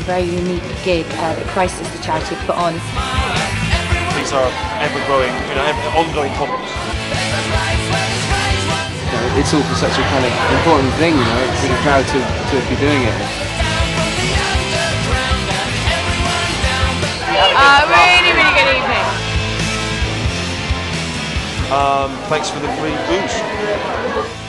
A very unique gig uh, that Crisis, the charity, put on. These are ever-growing, you know, ever, ongoing problems. It's all for such a kind of important thing, you know. It's Really proud to, to be doing it. Uh, really, really good evening. Um, thanks for the free booze.